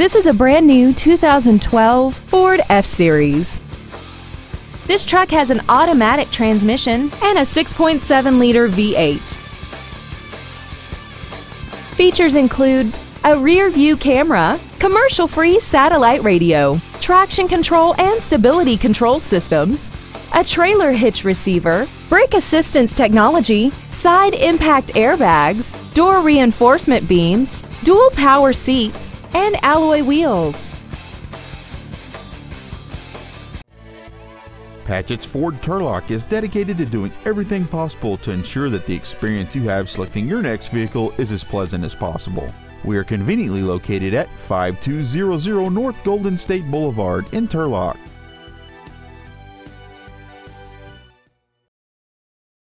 This is a brand new 2012 Ford F-Series. This truck has an automatic transmission and a 6.7-liter V8. Features include a rear view camera, commercial-free satellite radio, traction control and stability control systems, a trailer hitch receiver, brake assistance technology, side impact airbags, door reinforcement beams, dual power seats, and alloy wheels. Patchett's Ford Turlock is dedicated to doing everything possible to ensure that the experience you have selecting your next vehicle is as pleasant as possible. We are conveniently located at 5200 North Golden State Boulevard in Turlock.